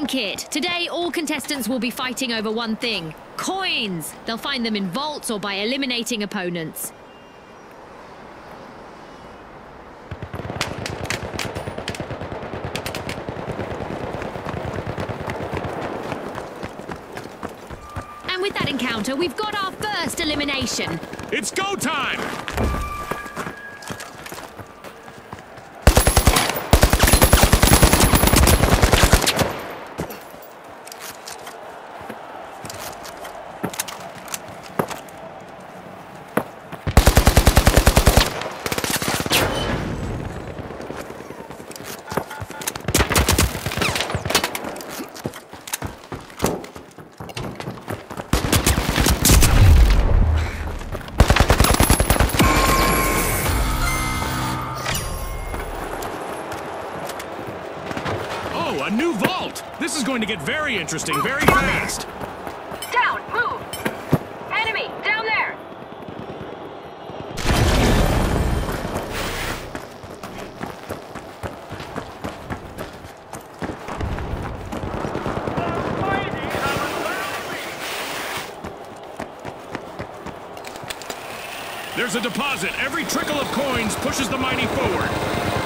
Blanket. Today, all contestants will be fighting over one thing coins. They'll find them in vaults or by eliminating opponents. And with that encounter, we've got our first elimination. It's go time! A new vault! This is going to get very interesting very fast. Down! Move! Enemy! Down there! There's a deposit. Every trickle of coins pushes the mighty forward.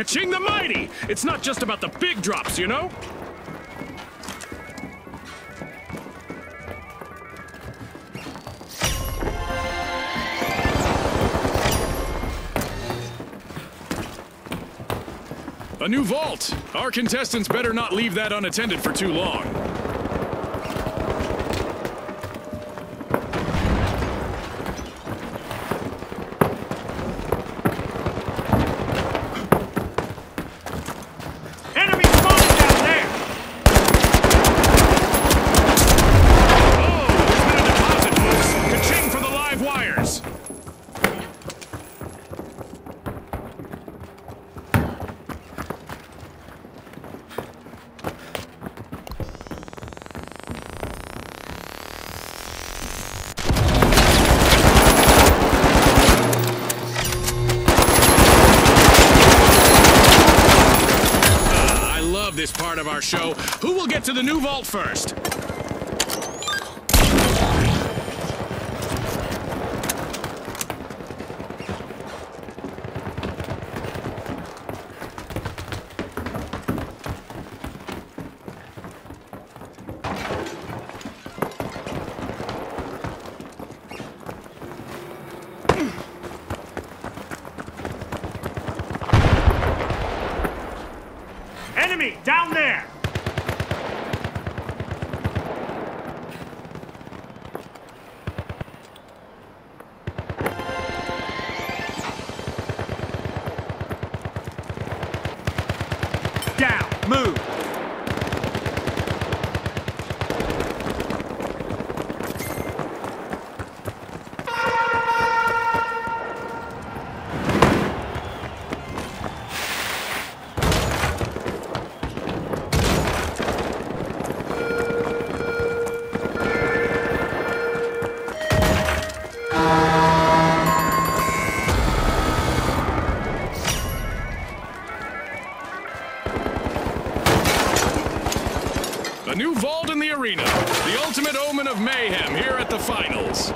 Kaching the mighty! It's not just about the big drops, you know? A new vault! Our contestants better not leave that unattended for too long. This part of our show. Who will get to the new vault first? Enemy down there! Ultimate omen of mayhem here at the finals.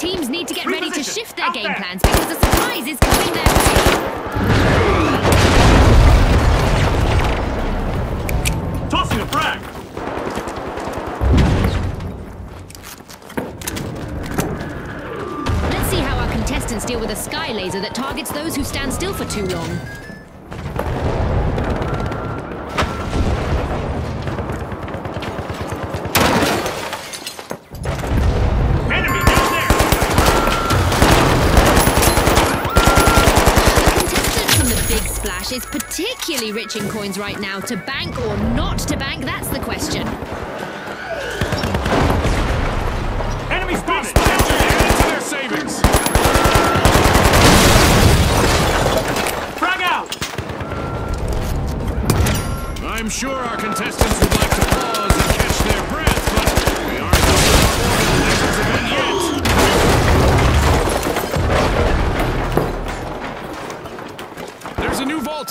Teams need to get ready to shift their Out game there. plans because the surprise is coming their way. Tossing a frag! Let's see how our contestants deal with a sky laser that targets those who stand still for too long. Rich in coins right now. To bank or not to bank, that's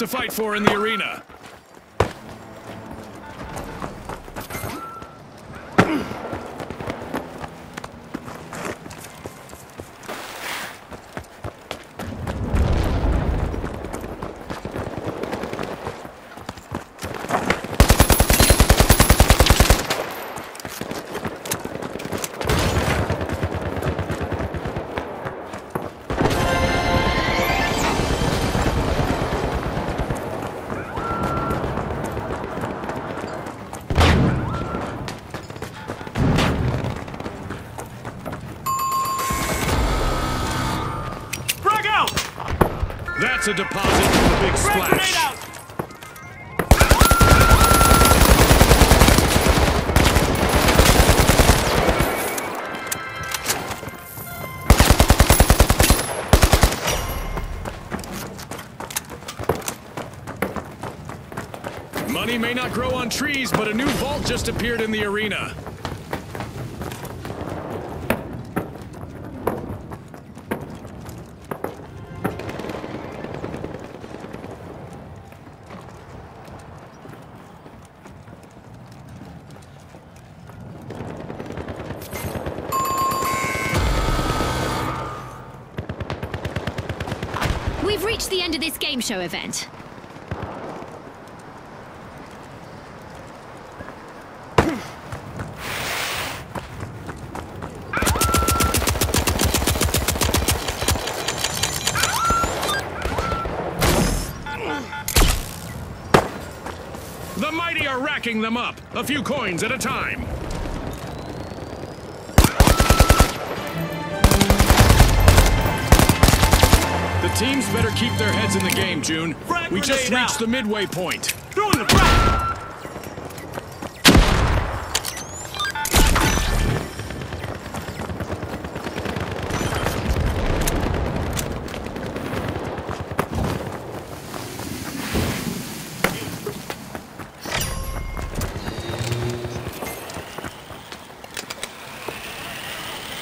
to fight for in the arena. That's a deposit for the big splash. Money may not grow on trees, but a new vault just appeared in the arena. Reached the end of this game show event. The mighty are racking them up, a few coins at a time. Teams better keep their heads in the game, June. We just reached out. the midway point. Throwing the frag!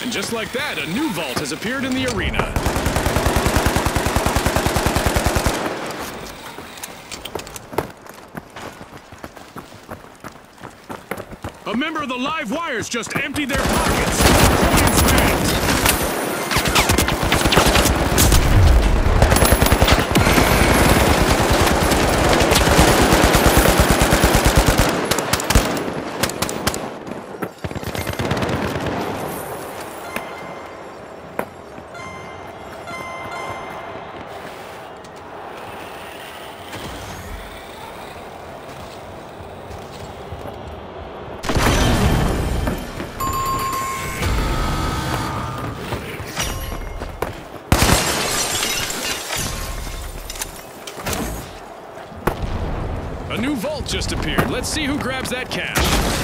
And just like that, a new vault has appeared in the arena. A member of the live wires just emptied their pockets. A new vault just appeared. Let's see who grabs that cash.